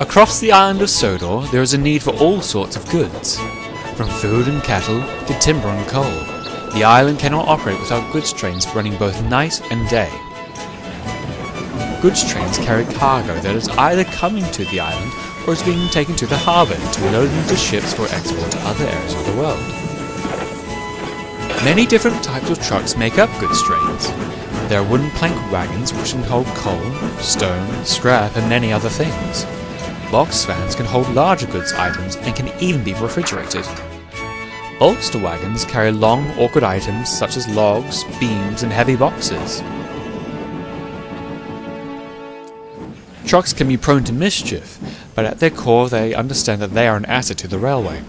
Across the island of Sodor, there is a need for all sorts of goods, from food and cattle to timber and coal. The island cannot operate without goods trains running both night and day. Goods trains carry cargo that is either coming to the island or is being taken to the harbour to be loaded into ships for export to other areas of the world. Many different types of trucks make up goods trains. There are wooden plank wagons which can hold coal, stone, scrap, and many other things. Box vans can hold larger goods items and can even be refrigerated. Bolster wagons carry long, awkward items such as logs, beams, and heavy boxes. Trucks can be prone to mischief, but at their core they understand that they are an asset to the railway.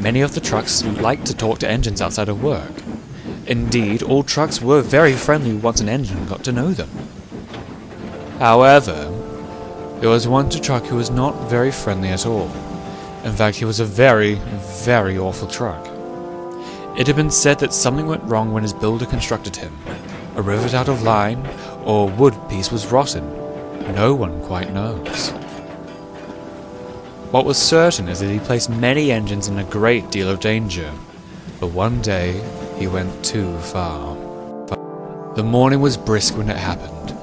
Many of the trucks like to talk to engines outside of work. Indeed, all trucks were very friendly once an engine got to know them. However, there was one to truck who was not very friendly at all. In fact, he was a very, very awful truck. It had been said that something went wrong when his builder constructed him. A rivet out of line, or a wood piece was rotten. No one quite knows. What was certain is that he placed many engines in a great deal of danger. But one day, he went too far. The morning was brisk when it happened.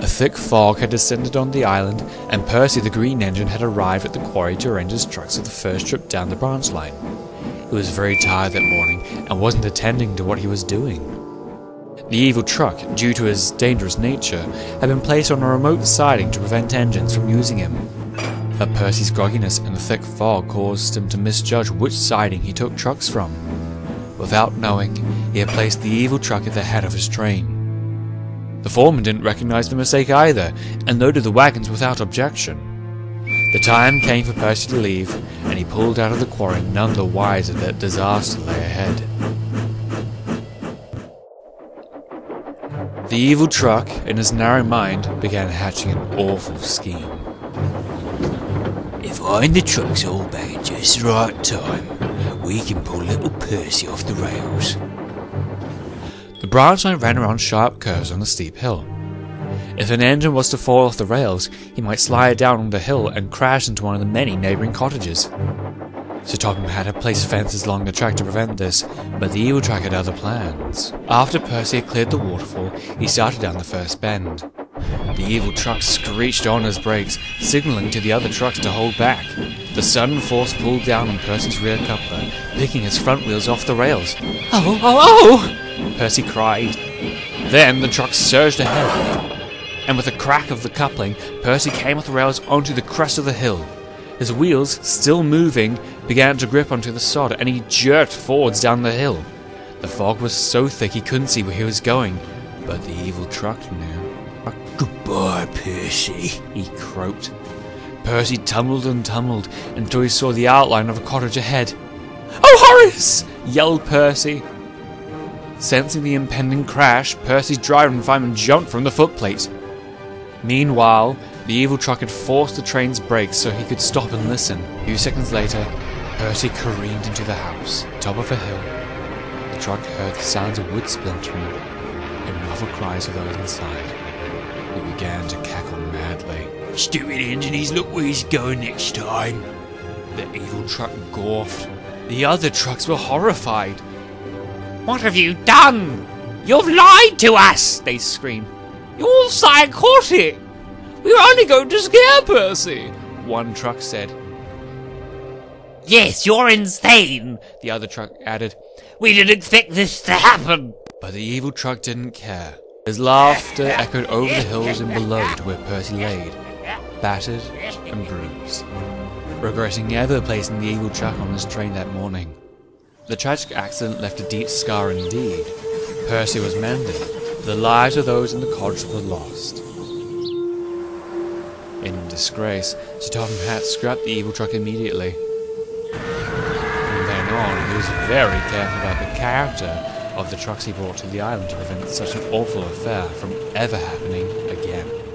A thick fog had descended on the island, and Percy the Green Engine had arrived at the quarry to arrange his trucks for the first trip down the branch line. He was very tired that morning and wasn't attending to what he was doing. The evil truck, due to his dangerous nature, had been placed on a remote siding to prevent engines from using him. But Percy's grogginess and the thick fog caused him to misjudge which siding he took trucks from. Without knowing, he had placed the evil truck at the head of his train. The foreman didn't recognize the mistake either, and loaded the wagons without objection. The time came for Percy to leave, and he pulled out of the quarry none the wiser that disaster lay ahead. The evil truck, in his narrow mind, began hatching an awful scheme. If I and the trucks all back at just the right time, we can pull little Percy off the rails. The branch line ran around sharp curves on a steep hill. If an engine was to fall off the rails, he might slide down the hill and crash into one of the many neighbouring cottages. Sir Topham had to place fences along the track to prevent this, but the evil truck had other plans. After Percy had cleared the waterfall, he started down the first bend. The evil truck screeched on his brakes, signalling to the other trucks to hold back. The sudden force pulled down on Percy's rear coupler, picking his front wheels off the rails. Oh, oh, oh! Percy cried. Then the truck surged ahead, and with a crack of the coupling, Percy came off the rails onto the crest of the hill. His wheels, still moving, began to grip onto the sod, and he jerked forwards down the hill. The fog was so thick he couldn't see where he was going, but the evil truck knew. Goodbye, Percy. He croaked. Percy tumbled and tumbled until he saw the outline of a cottage ahead. Oh, Horace! yelled Percy. Sensing the impending crash, Percy's driving fireman jumped from the footplate. Meanwhile, the evil truck had forced the train's brakes so he could stop and listen. A few seconds later, Percy careened into the house, top of a hill. The truck heard the sounds of wood splintering and muffled cries of those inside. He began to cackle madly. Stupid engine, he's look where he's going next time. The evil truck gorfed. The other trucks were horrified. What have you done? You've lied to us! They screamed. You're psychotic! We were only going to scare Percy! One truck said. Yes, you're insane. The other truck added. We didn't expect this to happen. But the evil truck didn't care. His laughter echoed over the hills and below to where Percy laid, battered and bruised, regretting ever placing the evil truck on his train that morning. The tragic accident left a deep scar indeed. Percy was mended, but the lives of those in the cottage were lost. In disgrace, Sir Topham Hatt scrapped the evil truck immediately. From then on, he was very careful about the character of the trucks he brought to the island to prevent such an awful affair from ever happening again.